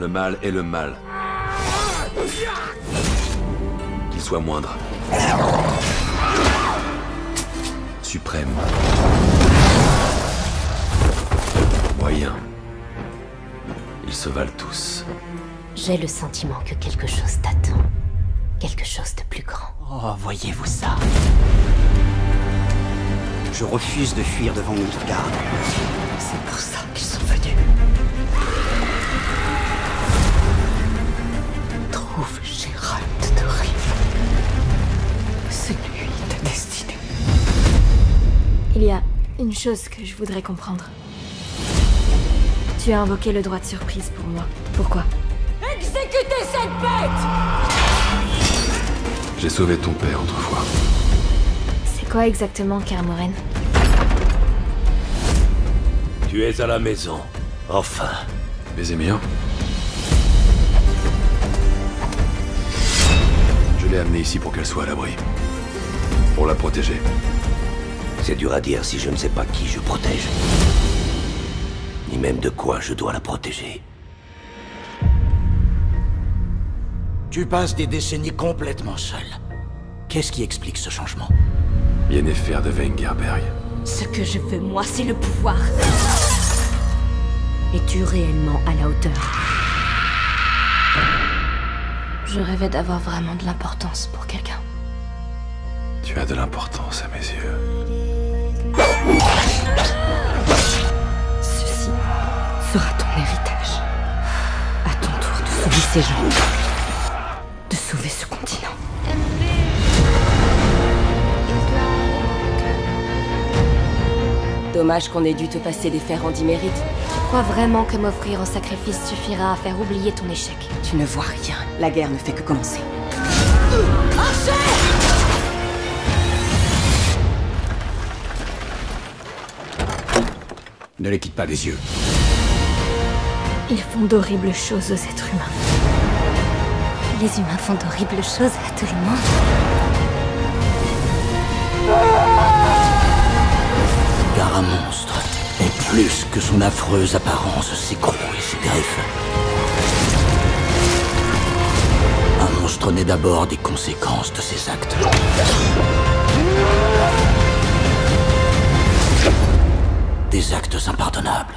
Le mal est le mal. Qu'il soit moindre. Suprême. Moyen. Ils se valent tous. J'ai le sentiment que quelque chose t'attend. Quelque chose de plus grand. Oh, voyez-vous ça? Je refuse de fuir devant Nilfgaard. C'est pour ça Il y a une chose que je voudrais comprendre. Tu as invoqué le droit de surprise pour moi. Pourquoi? Exécutez cette bête J'ai sauvé ton père autrefois. C'est quoi exactement, Kermoren Tu es à la maison. Enfin. Les Émirs Je l'ai amenée ici pour qu'elle soit à l'abri. Pour la protéger. C'est dur à dire si je ne sais pas qui je protège. Ni même de quoi je dois la protéger. Tu passes des décennies complètement seul. Qu'est-ce qui explique ce changement? Yennefer de Wengerberg. Ce que je veux, moi, c'est le pouvoir. Es-tu réellement à la hauteur? Je rêvais d'avoir vraiment de l'importance pour quelqu'un. Tu as de l'importance à mes yeux. Héritage. À ton tour de sauver ces gens. De sauver ce continent. Dommage qu'on ait dû te passer des fers en dimérite. Tu crois vraiment que m'offrir en sacrifice suffira à faire oublier ton échec? Tu ne vois rien. La guerre ne fait que commencer. Ne les quitte pas des yeux. Ils font d'horribles choses aux êtres humains. Les humains font d'horribles choses à tout le monde. Car un monstre est plus que son affreuse apparence, ses crocs et ses griffes. Un monstre naît d'abord des conséquences de ses actes. Des actes impardonnables.